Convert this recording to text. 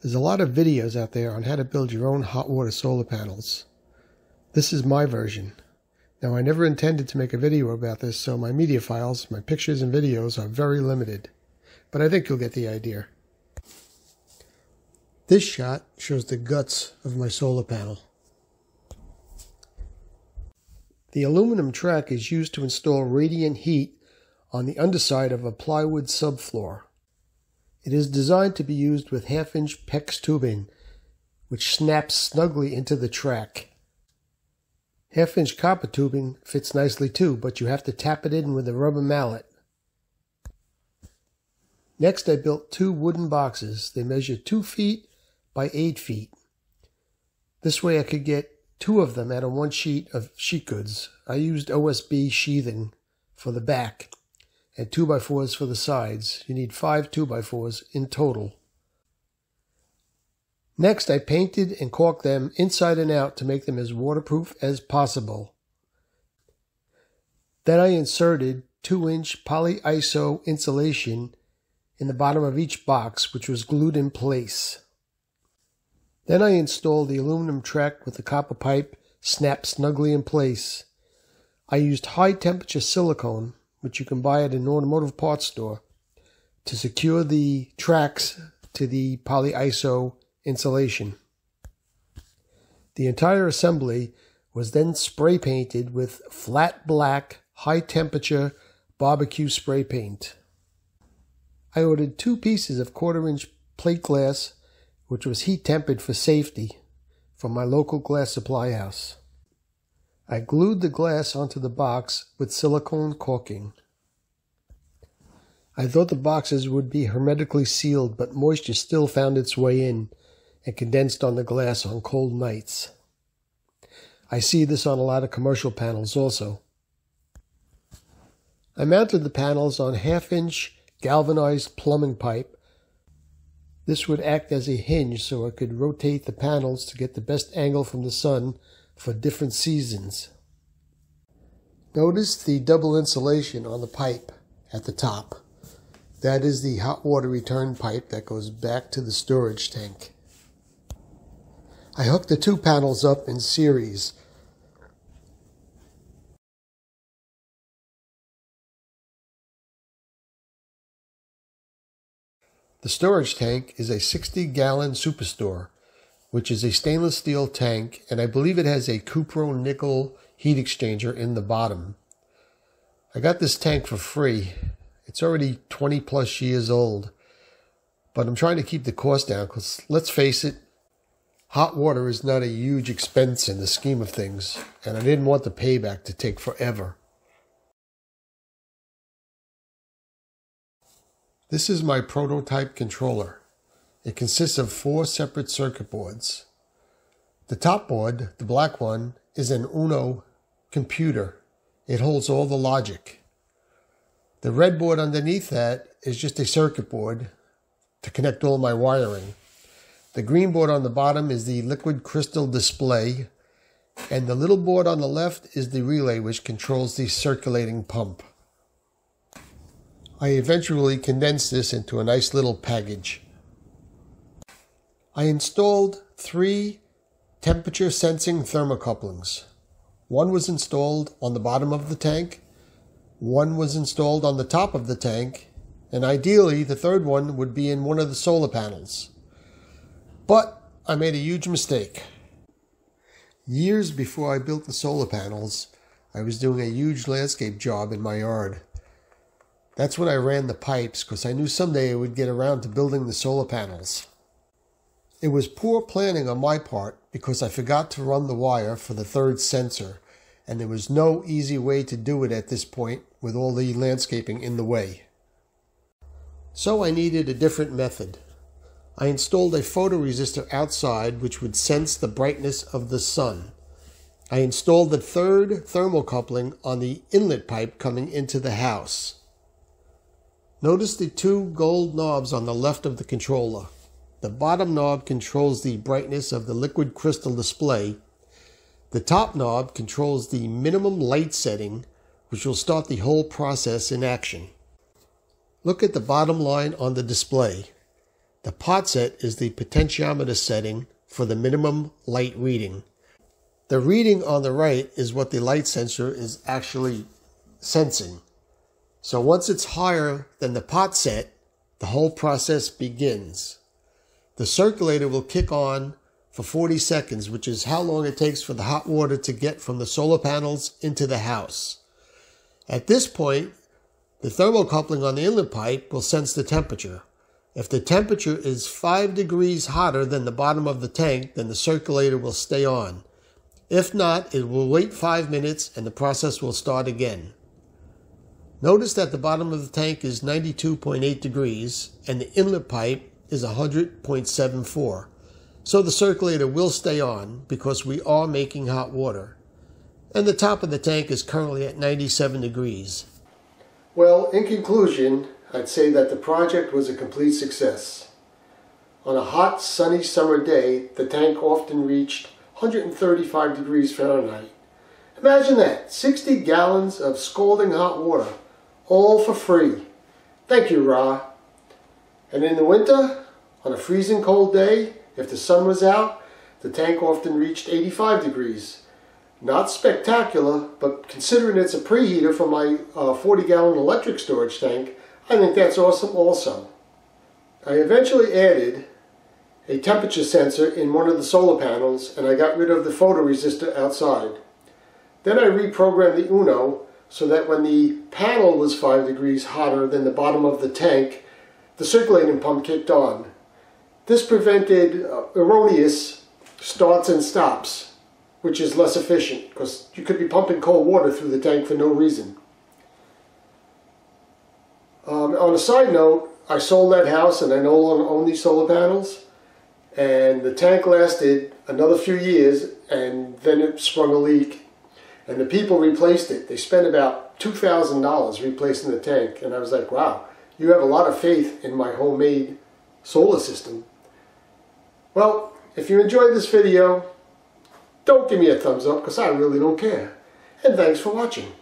There's a lot of videos out there on how to build your own hot water solar panels. This is my version. Now I never intended to make a video about this, so my media files, my pictures and videos are very limited. But I think you'll get the idea. This shot shows the guts of my solar panel. The aluminum track is used to install radiant heat on the underside of a plywood subfloor. It is designed to be used with half-inch PEX tubing, which snaps snugly into the track. Half-inch copper tubing fits nicely too, but you have to tap it in with a rubber mallet. Next, I built two wooden boxes. They measure 2 feet by 8 feet. This way I could get two of them out of one sheet of sheet goods. I used OSB sheathing for the back and 2x4s for the sides. You need five 2x4s in total. Next, I painted and caulked them inside and out to make them as waterproof as possible. Then I inserted 2-inch polyiso insulation in the bottom of each box, which was glued in place. Then I installed the aluminum track with the copper pipe snapped snugly in place. I used high temperature silicone which you can buy at an automotive parts store, to secure the tracks to the polyiso insulation. The entire assembly was then spray painted with flat black, high temperature barbecue spray paint. I ordered two pieces of quarter inch plate glass, which was heat tempered for safety, from my local glass supply house. I glued the glass onto the box with silicone caulking. I thought the boxes would be hermetically sealed, but moisture still found its way in and condensed on the glass on cold nights. I see this on a lot of commercial panels also. I mounted the panels on half-inch galvanized plumbing pipe. This would act as a hinge so I could rotate the panels to get the best angle from the sun for different seasons. Notice the double insulation on the pipe at the top. That is the hot water return pipe that goes back to the storage tank. I hooked the two panels up in series. The storage tank is a 60 gallon SuperStor which is a stainless steel tank, and I believe it has a cupro nickel heat exchanger in the bottom. I got this tank for free. It's already 20 plus years old, but I'm trying to keep the cost down because let's face it, hot water is not a huge expense in the scheme of things, and I didn't want the payback to take forever. This is my prototype controller. It consists of four separate circuit boards. The top board, the black one, is an Uno computer. It holds all the logic. The red board underneath that is just a circuit board to connect all my wiring. The green board on the bottom is the liquid crystal display, and the little board on the left is the relay which controls the circulating pump. I eventually condensed this into a nice little package. I installed three temperature sensing thermocouplings. One was installed on the bottom of the tank, one was installed on the top of the tank, and ideally the third one would be in one of the solar panels. But I made a huge mistake. Years before I built the solar panels, I was doing a huge landscape job in my yard. That's when I ran the pipes because I knew someday I would get around to building the solar panels. It was poor planning on my part because I forgot to run the wire for the third sensor, and there was no easy way to do it at this point with all the landscaping in the way. So I needed a different method. I installed a photoresistor outside which would sense the brightness of the sun. I installed the third thermocoupling on the inlet pipe coming into the house. Notice the two gold knobs on the left of the controller. The bottom knob controls the brightness of the liquid crystal display. The top knob controls the minimum light setting, which will start the whole process in action. Look at the bottom line on the display. The pot set is the potentiometer setting for the minimum light reading. The reading on the right is what the light sensor is actually sensing. So once it's higher than the pot set, the whole process begins. The circulator will kick on for 40 seconds, which is how long it takes for the hot water to get from the solar panels into the house. At this point, the thermocoupling on the inlet pipe will sense the temperature. If the temperature is 5 degrees hotter than the bottom of the tank, then the circulator will stay on. If not, it will wait 5 minutes and the process will start again. Notice that the bottom of the tank is 92.8 degrees and the inlet pipe is 100.74. So the circulator will stay on because we are making hot water. And the top of the tank is currently at 97 degrees. Well, in conclusion, I'd say that the project was a complete success. On a hot, sunny summer day, the tank often reached 135 degrees Fahrenheit. Imagine that, 60 gallons of scalding hot water all for free. Thank you, Ra. And in the winter, on a freezing cold day, if the sun was out, the tank often reached 85 degrees. Not spectacular, but considering it's a preheater for my 40-gallon uh, electric storage tank, I think that's awesome also. I eventually added a temperature sensor in one of the solar panels and I got rid of the photoresistor outside. Then I reprogrammed the Uno so that when the panel was 5 degrees hotter than the bottom of the tank, the circulating pump kicked on. This prevented uh, erroneous starts and stops, which is less efficient because you could be pumping cold water through the tank for no reason. Um, on a side note, I sold that house and I no longer own these solar panels. And the tank lasted another few years and then it sprung a leak and the people replaced it. They spent about $2,000 replacing the tank. And I was like, wow, you have a lot of faith in my homemade solar system. Well, if you enjoyed this video, don't give me a thumbs up because I really don't care. And thanks for watching.